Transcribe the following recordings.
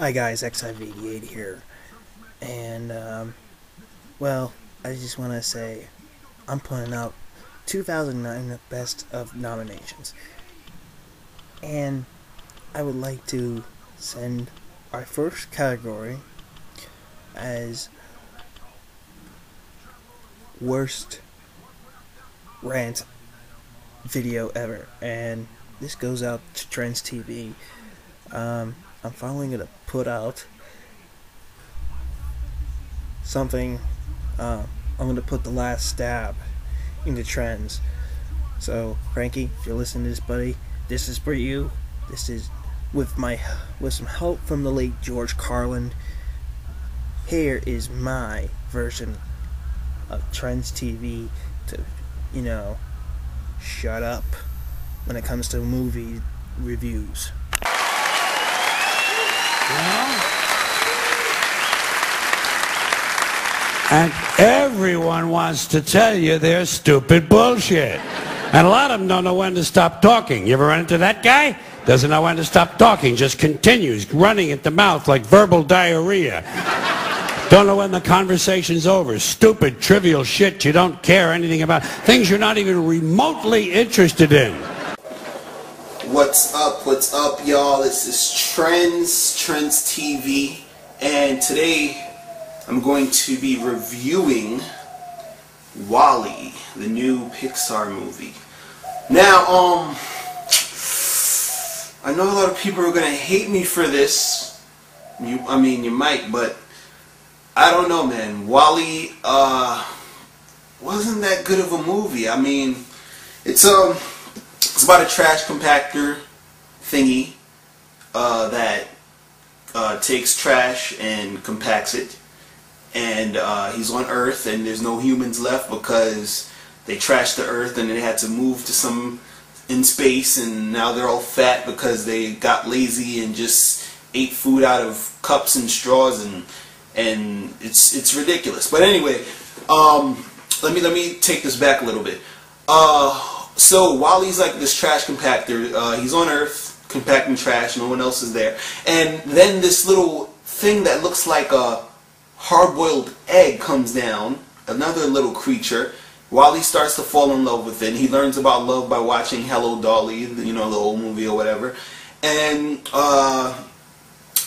Hi guys, XIV88 here. And, um, well, I just want to say I'm putting out 2009 Best of Nominations. And I would like to send our first category as Worst Rant Video Ever. And this goes out to Trends TV. Um, I'm finally gonna put out something. Uh, I'm gonna put the last stab into trends. So, Frankie, if you're listening to this, buddy, this is for you. This is with my with some help from the late George Carlin. Here is my version of Trends TV to, you know, shut up when it comes to movie reviews. And everyone wants to tell you their stupid bullshit. And a lot of them don't know when to stop talking. You ever run into that guy? Doesn't know when to stop talking, just continues running at the mouth like verbal diarrhea. Don't know when the conversation's over. Stupid, trivial shit you don't care anything about. Things you're not even remotely interested in. What's up? What's up, y'all? This is Trends, Trends TV, and today I'm going to be reviewing WALL-E, the new Pixar movie. Now, um, I know a lot of people are gonna hate me for this. You, I mean, you might, but I don't know, man. WALL-E, uh, wasn't that good of a movie. I mean, it's um, it's about a trash compactor thingy uh, that uh, takes trash and compacts it and uh, he's on Earth, and there's no humans left because they trashed the Earth, and they had to move to some in space, and now they're all fat because they got lazy and just ate food out of cups and straws, and and it's it's ridiculous. But anyway, um, let me let me take this back a little bit. Uh, so while he's like this trash compactor, uh, he's on Earth compacting trash. No one else is there, and then this little thing that looks like a hard-boiled egg comes down, another little creature. While he starts to fall in love with it, he learns about love by watching Hello Dolly, you know, the old movie or whatever. And uh,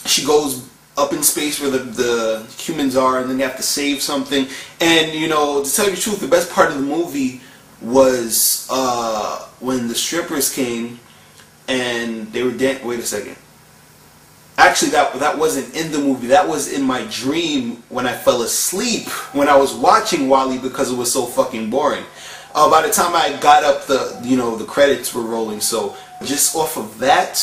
she goes up in space where the, the humans are, and then they have to save something. And, you know, to tell you the truth, the best part of the movie was uh, when the strippers came and they were dancing. Wait a second. Actually, that that wasn't in the movie. That was in my dream when I fell asleep when I was watching WALL-E because it was so fucking boring. Uh, by the time I got up, the you know the credits were rolling. So just off of that,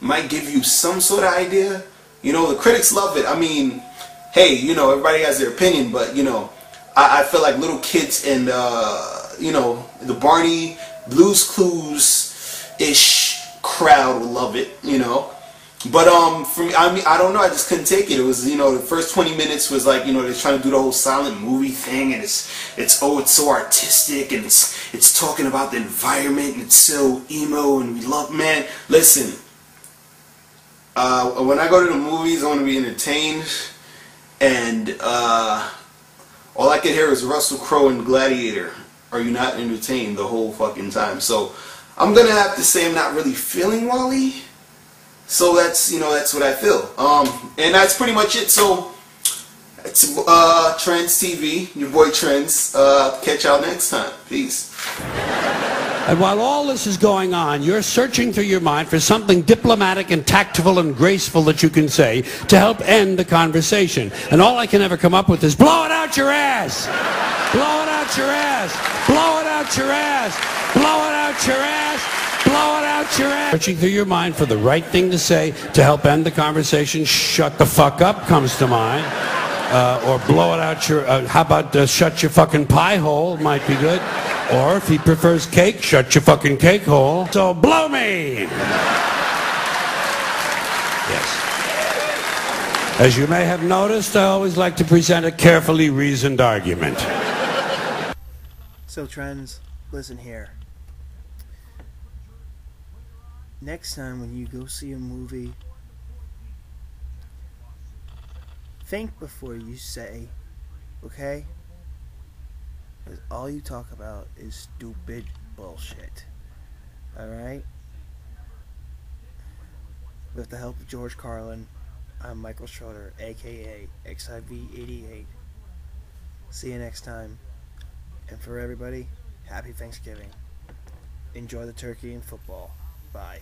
might give you some sort of idea. You know, the critics love it. I mean, hey, you know, everybody has their opinion, but you know, I, I feel like little kids and uh, you know the Barney Blues Clues ish crowd will love it. You know. But um, for me, I mean, I don't know. I just couldn't take it. It was, you know, the first 20 minutes was like, you know, they're trying to do the whole silent movie thing, and it's, it's oh, it's so artistic, and it's, it's talking about the environment, and it's so emo, and we love, man. Listen, uh, when I go to the movies, I want to be entertained, and uh, all I could hear is Russell Crowe and Gladiator. Are you not entertained the whole fucking time? So I'm gonna have to say I'm not really feeling WALL-E. So that's you know that's what I feel. Um, and that's pretty much it. So it's uh, Trends TV, your boy Trends. Uh, catch y'all next time. Peace. And while all this is going on, you're searching through your mind for something diplomatic and tactful and graceful that you can say to help end the conversation. And all I can ever come up with is, blow it out your ass! Blow it out your ass! Blow it out your ass! Blow it out your ass! blow it out your ass. Searching through your mind for the right thing to say to help end the conversation. Shut the fuck up comes to mind. Uh, or blow it out your, uh, how about uh, shut your fucking pie hole might be good. Or if he prefers cake, shut your fucking cake hole. So blow me! Yes. As you may have noticed, I always like to present a carefully reasoned argument. So, trends, listen here next time when you go see a movie, Think before you say, okay? Because all you talk about is stupid bullshit. Alright? With the help of George Carlin, I'm Michael Schroeder, aka XIV88. See you next time. And for everybody, happy Thanksgiving. Enjoy the turkey and football. Bye.